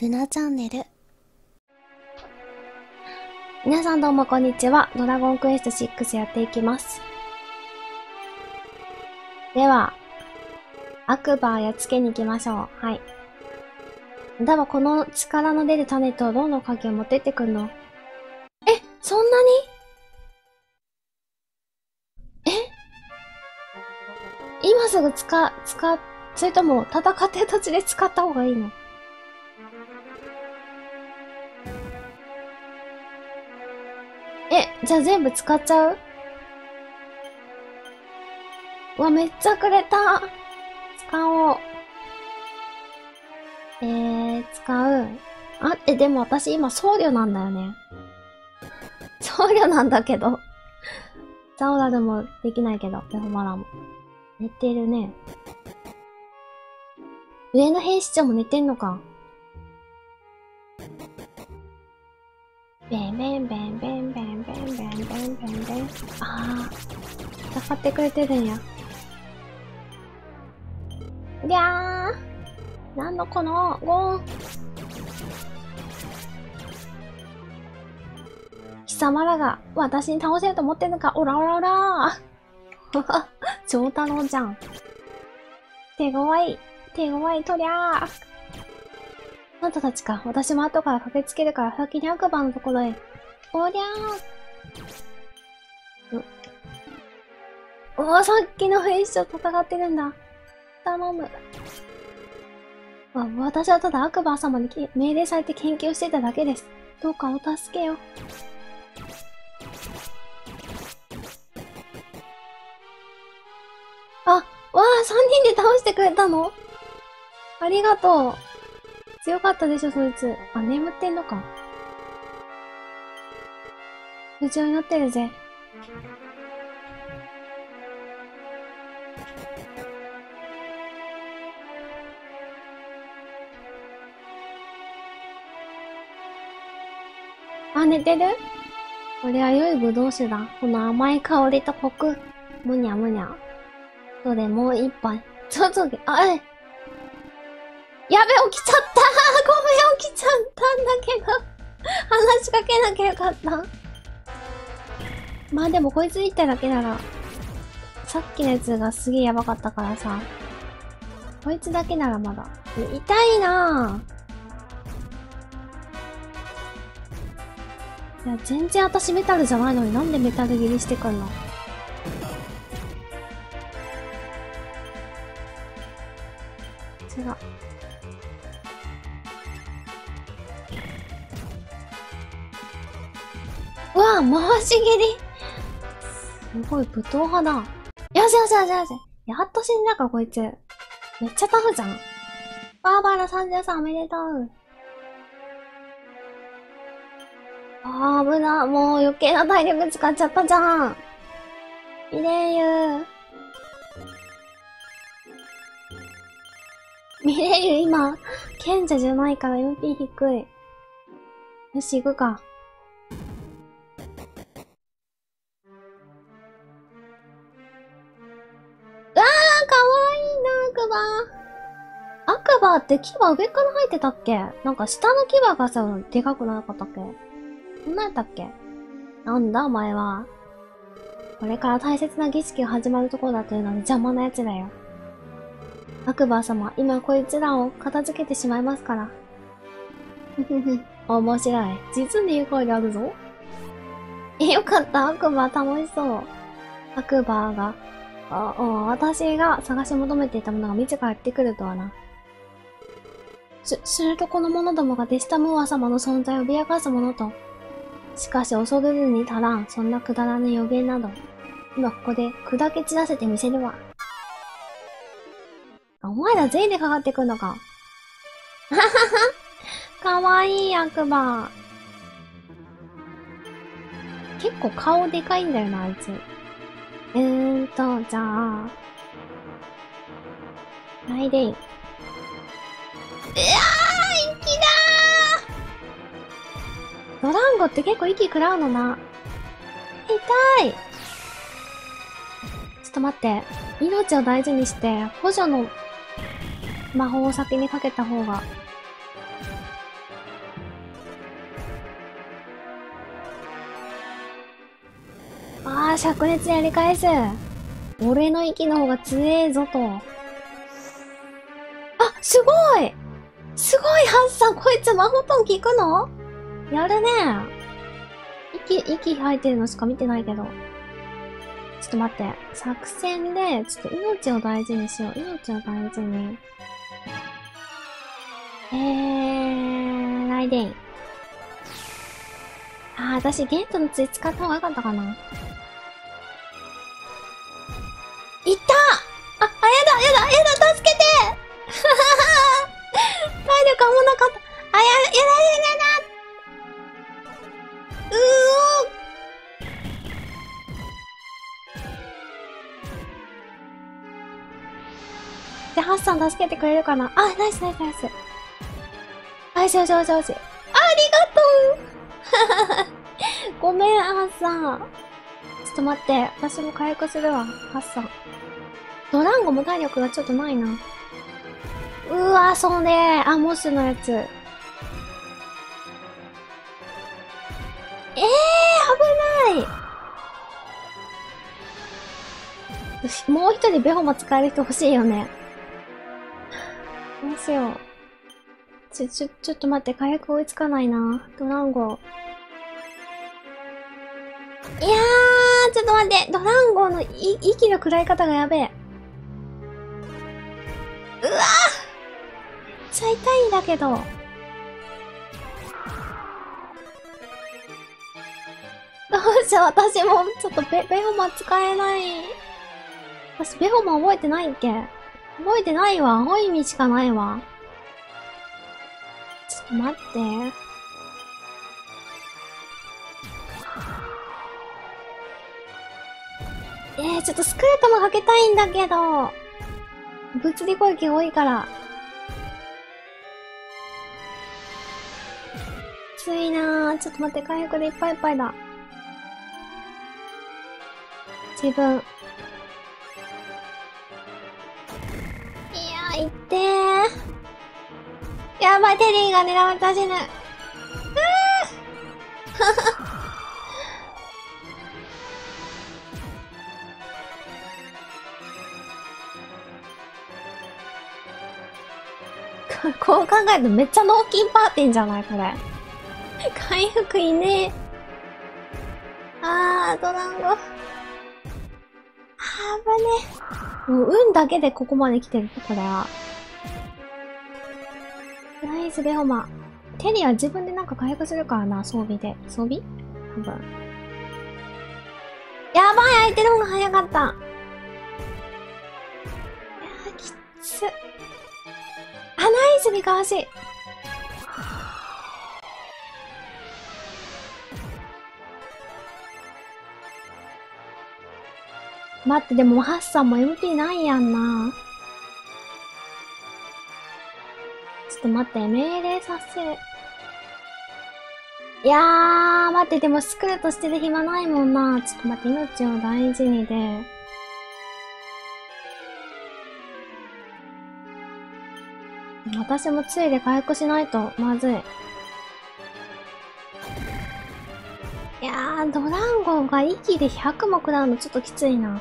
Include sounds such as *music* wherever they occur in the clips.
ルナチャンネル。皆さんどうもこんにちは。ドラゴンクエスト6やっていきます。では、アクバーやっつけに行きましょう。はい。ではこの力の出る種と銅の鍵を持ってってくんの？え、そんなに？え？今すぐ使、使、それとも戦ってる途中で使った方がいいの？じゃあ全部使っちゃう？うわ、めっちゃくれた。使おう。えー、使う。あって、でも私今僧侶なんだよね。僧侶なんだけど。ザオラルもできないけど、レホマラも。寝てるね。上の兵士長も寝てんのか。ベンベンベンベンベンベンベンベンベンベン。ああ、戦ってくれてるんや。りゃー。なんのこの、ゴーン。貴様らが私に倒せると思ってんのか、オラオラオラー。超太郎じゃん。手強い、手強い、とりゃー。あんたたちか。私も後から駆けつけるから先に悪魔のところへ。おりゃー。うおさっきの兵士と戦ってるんだ。頼む。私はただ悪魔様に命令されて研究していただけです。どうかお助けを。あ、わあ、三人で倒してくれたの？ありがとう。強かったでしょ、そいつ。あ、眠ってんのか。無事を祈ってるぜ。あ、寝てる？これは良いぶどう酒だ。この甘い香りとコク。むにゃむにゃ。それもう一杯。ちょっと、あ、え。やべ、起きちゃったごめん、起きちゃったんだけど。話しかけなきゃよかった。まあでもこいつ行っただけなら、さっきのやつがすげえやばかったからさ。こいつだけならまだ。痛いなぁ。いや、全然私メタルじゃないのになんでメタル切りしてくんの？違う。うわ回し切りすごい、武闘派だ。よしよしよしよし。やっと死んだか、こいつ。めっちゃタフじゃん。バーバラ33おめでとう。あー、危な。もう余計な体力使っちゃったじゃん。ミレイユミレイユ今、賢者じゃないから MP 低い。よし、行くか。魔。悪魔って牙上から生えてたっけ？なんか下の牙がさ、でかくなかったっけ？そんなんやったっけ？なんだお前は？これから大切な儀式が始まるところだというのに邪魔な奴だよ。悪魔様、今こいつらを片付けてしまいますから。ふふふ、面白い。実に愉快であるぞ。え、よかった。悪魔楽しそう。悪魔が、あ、あ私が探し求めていたものが自らやってくるとはな。す、するとこの者どもがデスタムーア様の存在を脅かすものと。しかし恐れるに足らん、そんなくだらぬ予言など。今ここで砕け散らせてみせるわ。お前ら全員でかかってくんのか。ははは。かわいい悪魔。結構顔でかいんだよな、あいつ。えーんと、じゃあ。ライデイン。息だドランゴって結構息食らうのな。痛いちょっと待って。命を大事にして、補助の魔法を先にかけた方が。ああ、灼熱やり返す。俺の息の方が強えぞと。あ、すごいすごい、ハッサン。こいつ魔法トン効くの？やるね。息、息吐いてるのしか見てないけど。ちょっと待って。作戦で、ちょっと命を大事にしよう。命を大事に。えー、ライデン。あー、私、ゲートの杖使った方がよかったかな。いった体力あんまなかった。あ、や、やだ、やだ、やだうーで、ハッサン助けてくれるかな？あ、ナイスナイスナイス。はい、上手上手。ありがとう *laughs* ごめん、ハッサン。ちょっと待って。私も回復するわ、ハッサン。ドランゴも体力がちょっとないな。うわ、そうねあ、モスのやつ。ええー、危ないよし、もう一人ベホマ使える人欲しいよね。どうしよう。ちょ、ちょ、ちょっと待って、火薬追いつかないな。ドランゴ。いやー、ちょっと待って、ドランゴの息の食らい方がやべえ。うわーちゃ痛いんだけど。どうしよう、私もちょっとベ、ベホマ使えない。私、ベホマ覚えてないっけ？覚えてないわ。ホイミしかないわ。ちょっと待って。えー、ちょっとスクレットもかけたいんだけど。物理攻撃多いから。ついなぁ。ちょっと待って、回復でいっぱいいっぱいだ。自分。いやー、いってー。やばい、テリーが狙われた死ぬ。う *laughs* こう考えるとめっちゃ脳筋パーティーじゃないこれ。回復いねえ。あー、ドランゴ。あぶねえ。もう運だけでここまで来てるこれは。ナイスベホマ。テリア自分でなんか回復するからな、装備で。装備？多分。やばい相手の方が早かった。いやー、きつ。あ、ナイス三河足。待って、でもハッサンも MP ないやんな。ちょっと待って、命令させ。いやー、待って、でもスクルとしてる暇ないもんな。ちょっと待って、命を大事にで。私もついで回復しないと、まずい。いやー、ドランゴンが息で100も食らうのちょっときついな。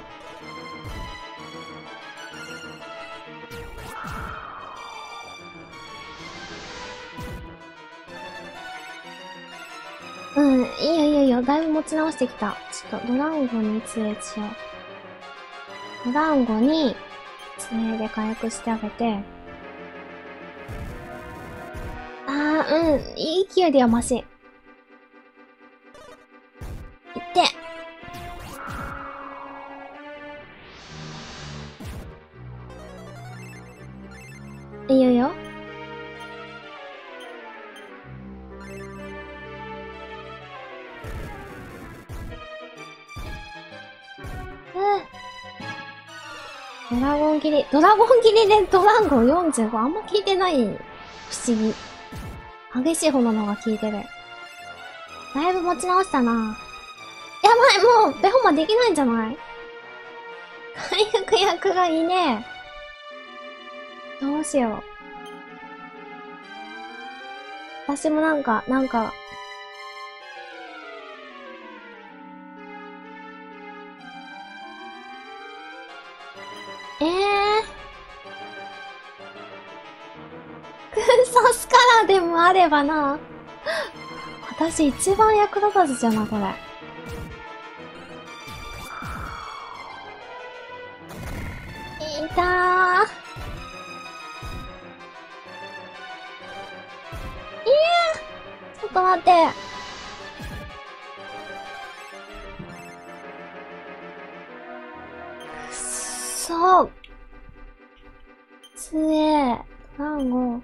うん、いいよいいよいいよ。だいぶ持ち直してきた。ちょっとドランゴに杖しよう。ドランゴに杖で回復してあげて。あー、うん。いい勢いではマシ。ドラゴン切りでドランゴン45あんま聞いてない。不思議。激しい炎のが効いてる。だいぶ持ち直したな。やばい、もう、ベホマできないんじゃない？回復役がいいね。どうしよう。私もなんか、なんか、ればな。私一番役立たずじゃな、これ。いたー。いやちょっと待って。くっそー。つえ。単語。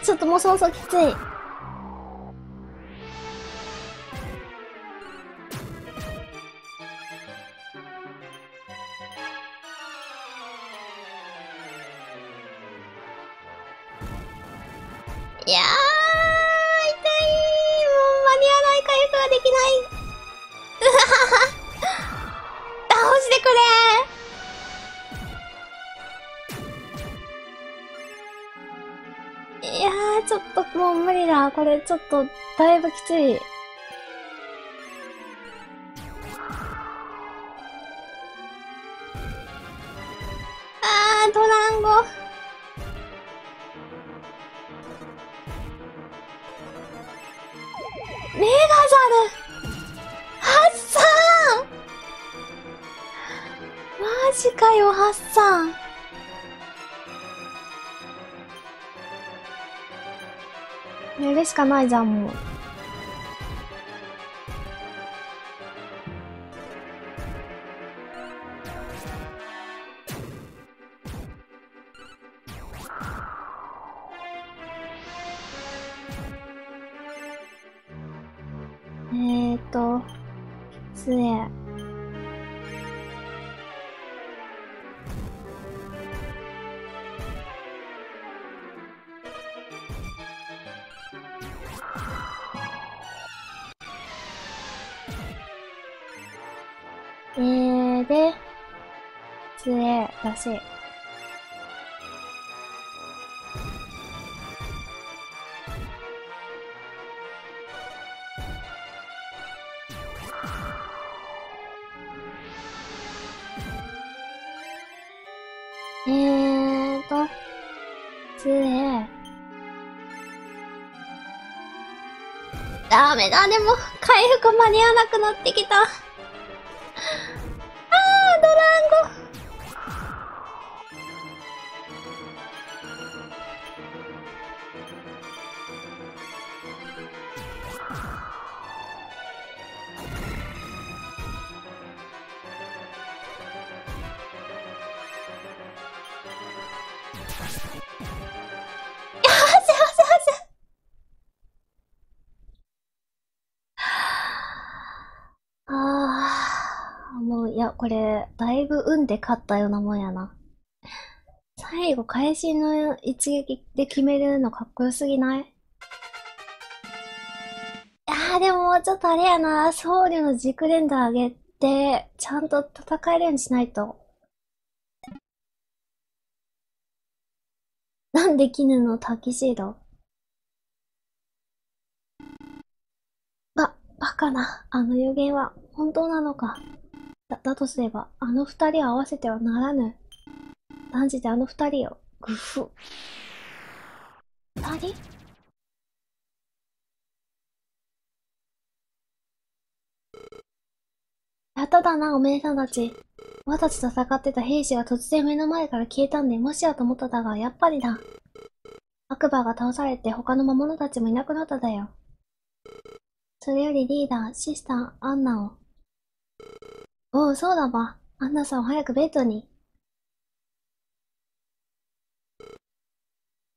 ちょっともうそろそろきつい。いやー、ちょっともう無理だ。これちょっと、だいぶきつい。あー、トランゴ。メガザルハッサンマジかよ、ハッサン寝るしかないじゃん、もう。えーと、つえだし。えーと、つえ。ダメだ、でも、回復間に合わなくなってきた。あー、ドランゴ。これ、だいぶ運で勝ったようなもんやな。*laughs* 最後、会心の一撃で決めるのかっこよすぎない？いや、でももうちょっとあれやな、僧侶の軸連打上げて、ちゃんと戦えるようにしないと。なんで絹のタキシード？ば、バカな。あの予言は本当なのか？だ、だとすれば、あの二人を合わせてはならぬ。断じてあの二人を、グフ。二人？やっただな、おめえさんたち。私たちと戦ってた兵士が突然目の前から消えたんで、もしやと思っただが、やっぱりだ。悪魔が倒されて他の魔物たちもいなくなっただよ。それよりリーダー、シスター、アンナを。おう、そうだわ。アンナさん早くベッドに。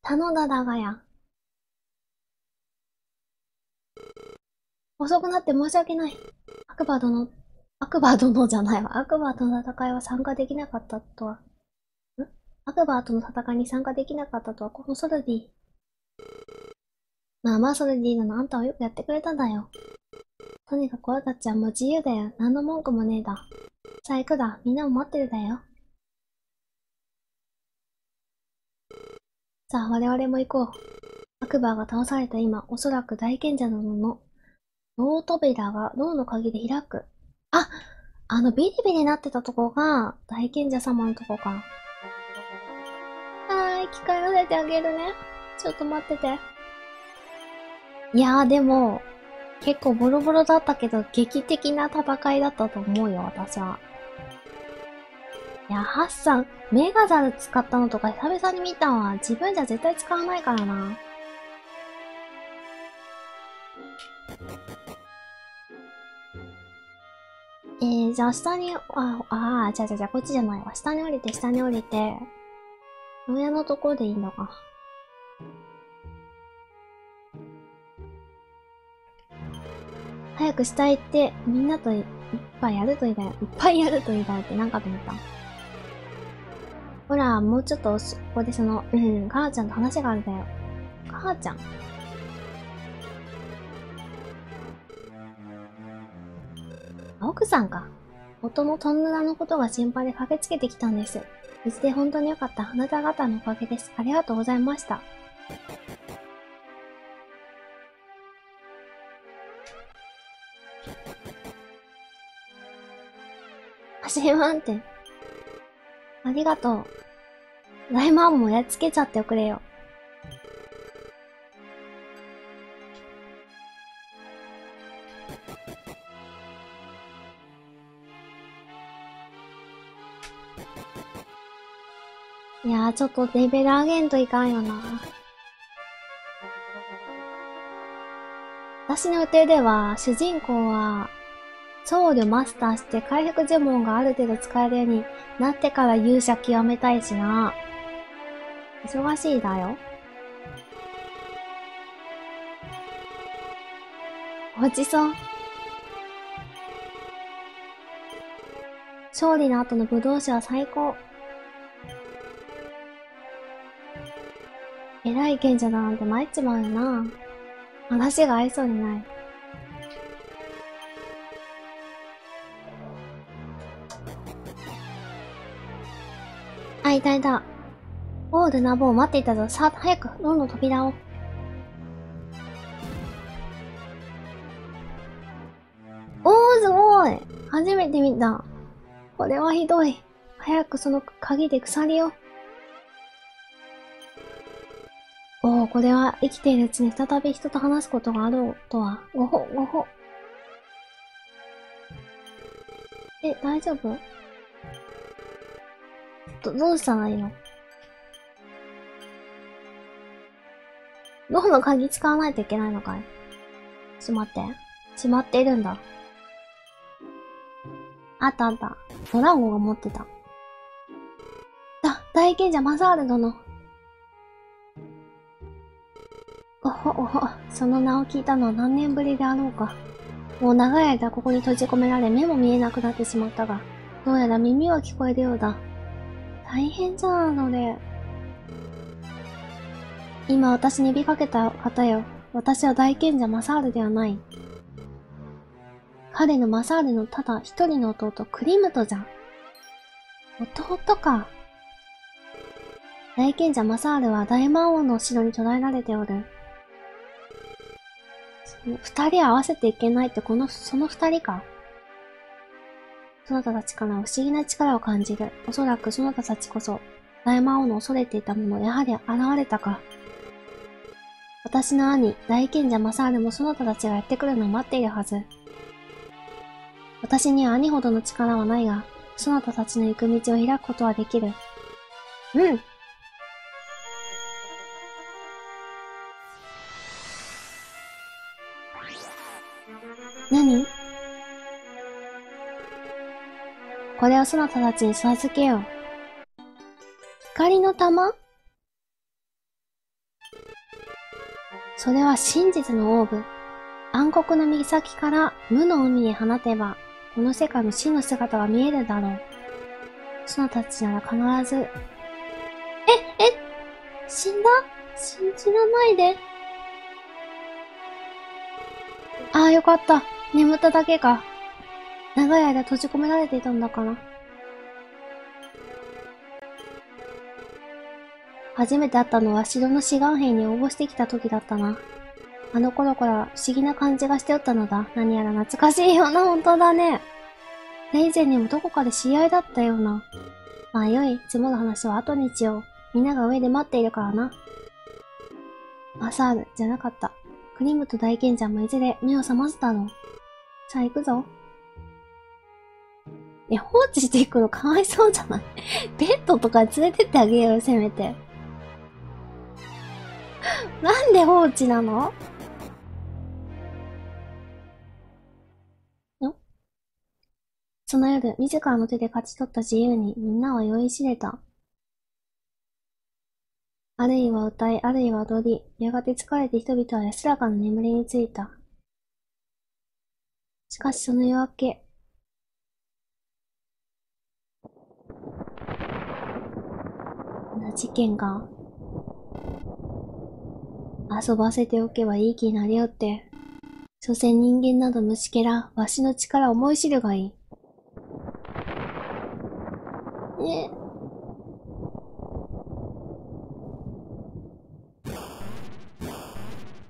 頼んだだがや。遅くなって申し訳ない。悪魔殿、悪魔殿じゃないわ。悪魔との戦いは参加できなかったとは。ん？悪魔との戦いに参加できなかったとは、このソルディ。まあまあソルディなのあんたはよくやってくれたんだよ。とにかく俺たちはもう自由だよ。何の文句もねえだ。さあ行くだ。みんなも待ってるだよ。さあ我々も行こう。悪魔が倒された今、おそらく大賢者殿の脳扉が脳の鍵で開く。あ、あのビリビリになってたとこが、大賢者様のとこか。はーい、聞かせてあげるね。ちょっと待ってて。いやーでも、結構ボロボロだったけど、劇的な戦いだったと思うよ、私は。いや、ハッサン、メガザル使ったのとか久々に見たわ。自分じゃ絶対使わないからな。えー、じゃあ下に、あ、ああ、じゃじゃじゃこっちじゃないわ。下に降りて、下に降りて、上のところでいいのか。早く下行って、みんなといっぱいやるといいだよ。いっぱいやるといいだよってなんかと思った。ほら、もうちょっと、ここでその、うん、母ちゃんと話があるんだよ。母ちゃん奥さんか。夫のトンヌラのことが心配で駆けつけてきたんです。無事で本当によかった。あなた方のおかげです。ありがとうございました。走りまんて。ありがとう。大魔王もやっつけちゃっておくれよ。いやー、ちょっとレベル上げんといかんよな。私の予定では、主人公は、僧侶マスターして回復呪文がある程度使えるようになってから勇者極めたいしな。忙しいだよ。ごちそう。勝利の後の武道士は最高。偉い賢者だなんて参っちまうよな。話が合いそうにない。あ、いたいた。オールナボー待っていたぞ。さあ、早く、どんどん扉を。おー、すごい初めて見た。これはひどい。早くその鍵で鎖を。おお、これは生きているうちに再び人と話すことがあろうとは。ごほ、ごほ。え、大丈夫？ど、どうしたらいいの？どの鍵使わないといけないのかい？しまって。しまっているんだ。あったあった。ドラゴンが持ってた。だ、大賢者マザール殿。おほおほ、その名を聞いたのは何年ぶりであろうか。もう長い間ここに閉じ込められ目も見えなくなってしまったが、どうやら耳は聞こえるようだ。大変じゃん、ので。今私に呼びかけた方よ。私は大賢者マサールではない。彼のマサールのただ一人の弟、クリムトじゃん。弟か。大賢者マサールは大魔王の城に捕らえられておる。二人合わせていけないってこの、その二人か。そなたたちから不思議な力を感じる。おそらくそなたたちこそ、大魔王の恐れていたもの、やはり現れたか。私の兄、大賢者マサールもそなたたちがやってくるのを待っているはず。私には兄ほどの力はないが、そなたたちの行く道を開くことはできる。うん何？これをそなたたちに授けよう。光の玉？それは真実のオーブ。暗黒の右先から無の海へ放てば、この世界の真の姿が見えるだろう。そなたちなら必ず。え、え、死んだ？信じらないで。ああ、よかった。眠っただけか。長い間閉じ込められていたんだから。初めて会ったのは城の志願兵に応募してきた時だったな。あの頃から不思議な感じがしておったのだ。何やら懐かしいよな、本当だね。で、以前にもどこかで知り合いだったような。まあよい、積もる話は後にしよう。みんなが上で待っているからな。マサール、じゃなかった。クリムと大賢者もいずれ目を覚ますだろう。さあ行くぞ。いや、放置していくのかわいそうじゃない？*laughs* ベッドとか連れてってあげようよ、せめて。*gasps* なんで放置なの？その夜、自らの手で勝ち取った自由にみんなは酔いしれた。あるいは歌い、あるいは踊り、やがて疲れて人々は安らかな眠りについた。しかしその夜明け、事件が、遊ばせておけばいい気になりよって。所詮人間など虫けら、わしの力思い知るがいい。ね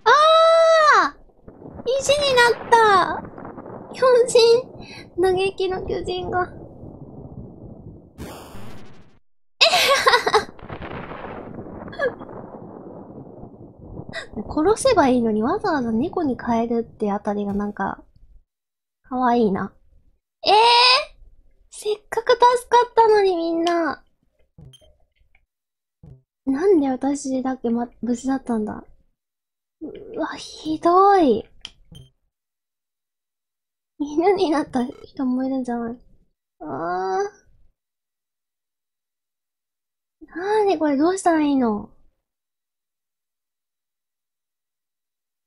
ああ石になった巨人嘆きの巨人が。殺せばいいのにわざわざ猫に変えるってあたりがなんか、かわいいな。ええー、せっかく助かったのにみんな。なんで私だけま、無事だったんだ。うわ、ひどい。犬になった人もいるんじゃない？ああ。なーにこれどうしたらいいの？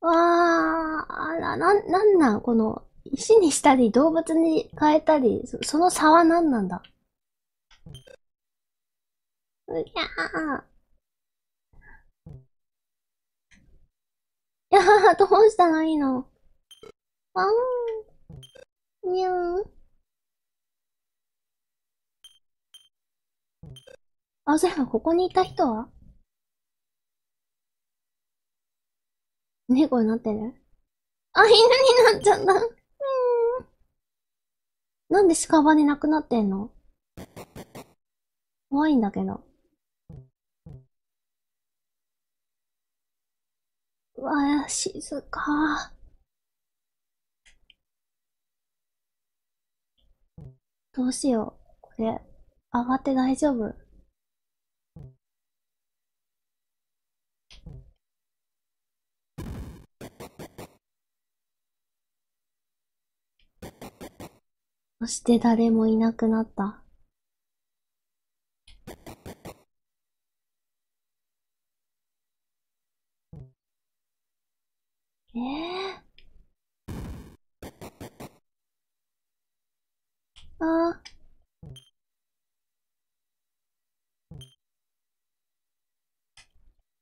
わあ、あら、な、なんなん？この、石にしたり、動物に変えたり、そその差は何なんだ？うぎゃー。いやー、どうしたらいいの？わーん。にゃー。あ、そういえばここにいた人は？猫になってるあ、犬になっちゃった。うん。なんで屍なくなってんの？怖いんだけど。うわ、静か。どうしよう。これ、上がって大丈夫？そして誰もいなくなった。ええー、あ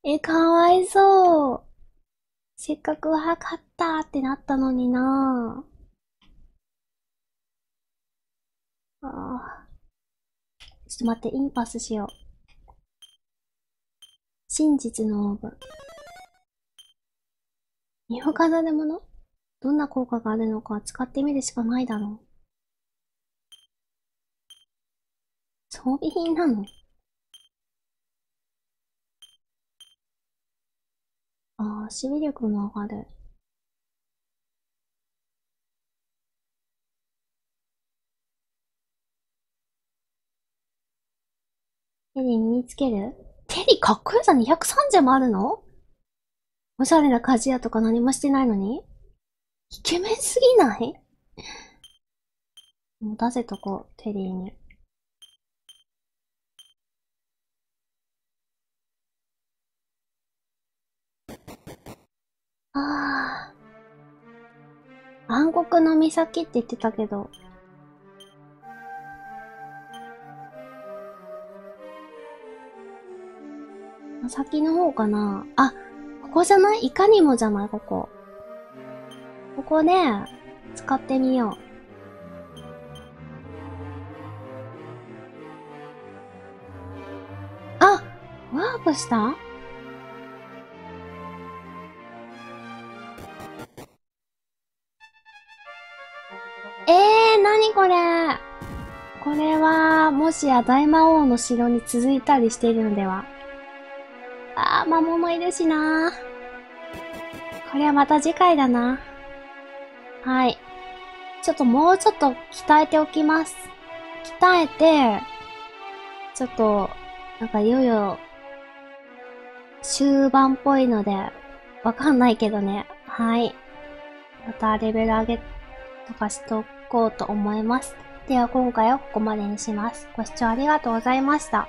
え、かわいそう。せっかくわかったってなったのになああ。ちょっと待って、インパスしよう。真実のオーブ。身を飾るもの？どんな効果があるのか使ってみるしかないだろう。装備品なの？ああ、守備力も上がる。テリー身につける？テリーかっこよさ230もあるの？おしゃれな鍛冶屋とか何もしてないのに？イケメンすぎない？もう出せとこう、テリーに。ああ。暗黒の岬って言ってたけど、先の方かな。あ、ここじゃない？いかにもじゃない？ここ。ここで、使ってみよう。あワープした？えー、なにこれ？これは、もしや大魔王の城に続いたりしているのでは？魔物いるしなこれはまた次回だな。はい。ちょっともうちょっと鍛えておきます。鍛えて、ちょっと、なんかいよいよ、終盤っぽいので、わかんないけどね。はい。またレベル上げとかしとこうと思います。では今回はここまでにします。ご視聴ありがとうございました。